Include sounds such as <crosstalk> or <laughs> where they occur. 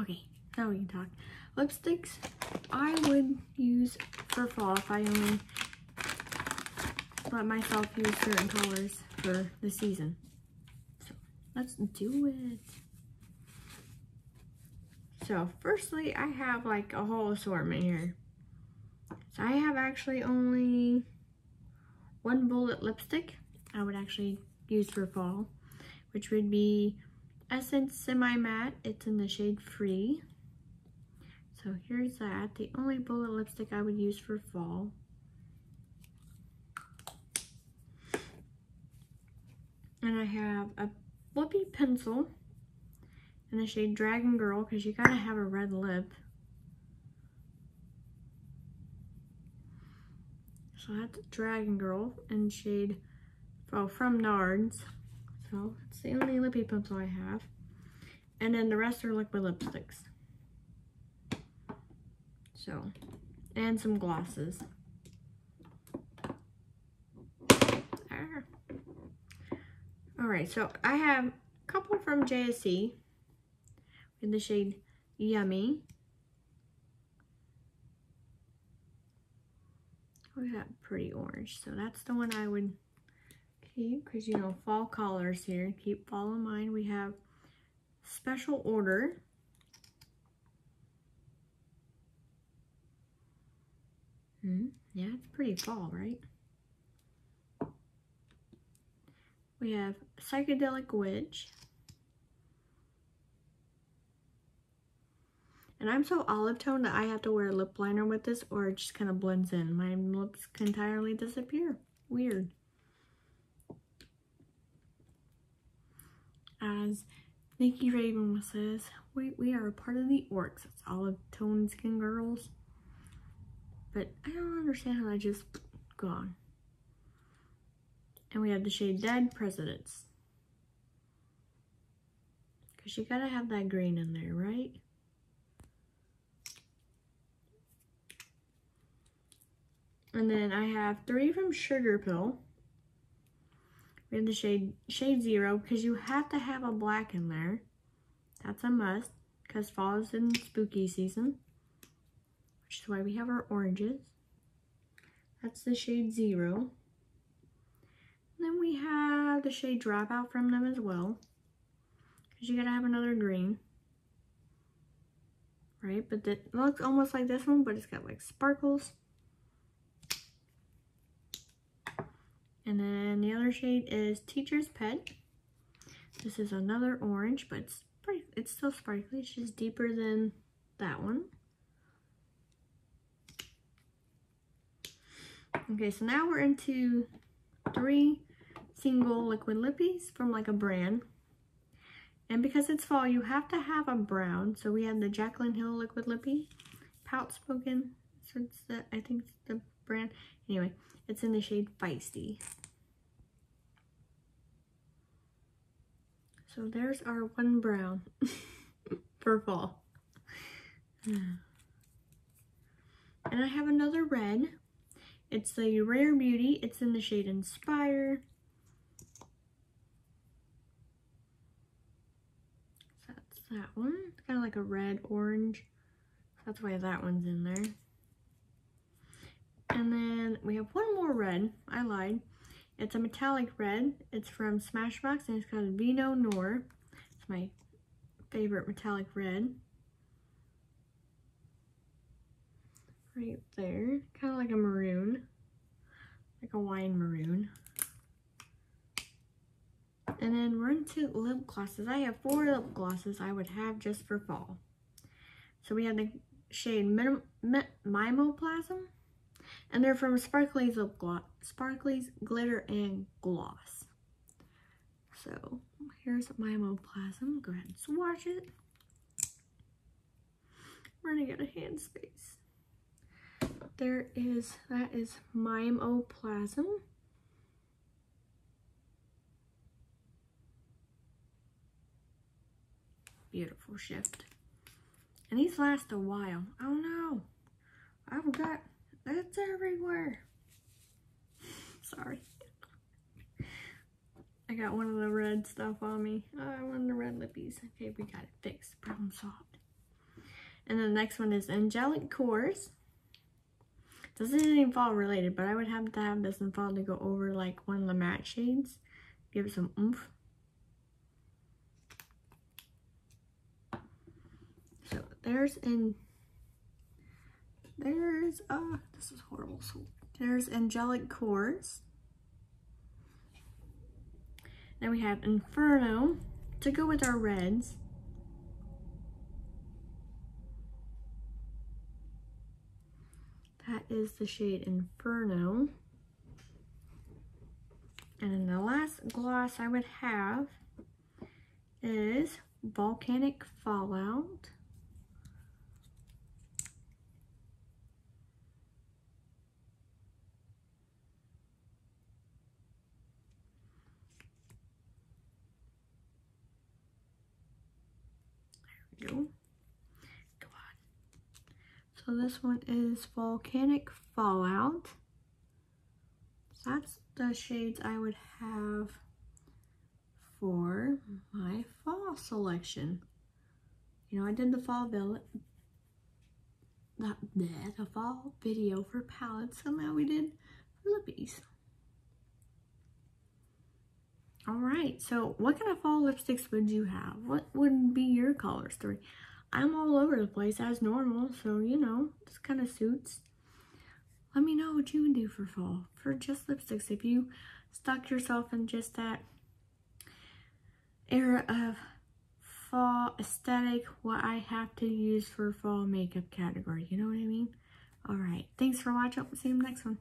Okay, now we can talk. Lipsticks, I would use for fall if I only let myself use certain colors for the season. So let's do it. So firstly, I have like a whole assortment here. So I have actually only one bullet lipstick I would actually use for fall, which would be Essence Semi Matte. It's in the shade Free. So here's that, the only bullet lipstick I would use for fall. And I have a lippy pencil in the shade Dragon Girl because you gotta have a red lip. So that's Dragon Girl in shade, oh, from NARS. So it's the only lippy pencil I have. And then the rest are liquid lipsticks. So, and some glosses. Alright, so I have a couple from JSC in the shade Yummy. Look at that pretty orange. So that's the one I would because, you know, fall colors here. Keep fall in mind. We have Special Order. Hmm, yeah, it's pretty fall, right? We have Psychedelic Witch. And I'm so olive tone that I have to wear a lip liner with this or it just kind of blends in. My lips entirely disappear. Weird. As Nikki Raven says, we, we are a part of the orcs. It's olive tone skin girls. But I don't understand how that just gone. And we have the shade Dead Presidents. Because you gotta have that green in there, right? And then I have three from Sugarpill. We have the shade shade Zero because you have to have a black in there. That's a must because fall is in spooky season. Which is why we have our oranges. That's the shade Zero. And then we have the shade Dropout from them as well. Because you gotta have another green. Right, but it looks almost like this one, but it's got like sparkles. And the other shade is Teacher's Pet. This is another orange, but it's pretty, it's still sparkly. It's just deeper than that one. Okay, so now we're into three single liquid lippies from like a brand. And because it's fall, you have to have a brown. So we have the Jaclyn Hill liquid lippy, Pout Spoken. So it's the, I think it's the brand. Anyway, it's in the shade Feisty. So there's our one brown <laughs> for fall. And I have another red. It's the Rare Beauty. It's in the shade Inspire. So that's that one. It's kind of like a red orange. That's why that one's in there. And then we have one more red. I lied. It's a metallic red. It's from Smashbox and it's called Vino Noir. It's my favorite metallic red. Right there. Kind of like a maroon. Like a wine maroon. And then we're into lip glosses. I have four lip glosses I would have just for fall. So we have the shade Mim Mimoplasm. And they're from Sparkly's Lip Gloss, Sparkly's Glitter and Gloss. So here's Mimoplasm. Go ahead and swatch it. We're gonna get a hand space. There is, that is Mimoplasm. Beautiful shift. And these last a while. Oh no. I forgot it's everywhere. Sorry. I got one of the red stuff on me. Oh, I want the red lippies. Okay, we got it fixed. Problem solved. And the next one is Angelic Cores. This isn't even fall related, but I would have to have this in fall to go over like one of the matte shades. Give it some oomph. So there's in there's uh this is horrible. So there's Angelic Chords. Then we have Inferno to go with our reds. That is the shade Inferno. And then the last gloss I would have is Volcanic Fallout. Come on. So this one is Volcanic Fallout. So that's the shades I would have for my fall selection. You know, I did the fall not fall video for palettes, so now we did for lippies. Alright, so what kind of fall lipsticks would you have? What would be your color story? I'm all over the place as normal, so you know, this kind of suits. Let me know what you would do for fall. For just lipsticks if you stuck yourself in just that era of fall aesthetic what i have to use for fall makeup category you know what i mean? All right thanks for watching see you next one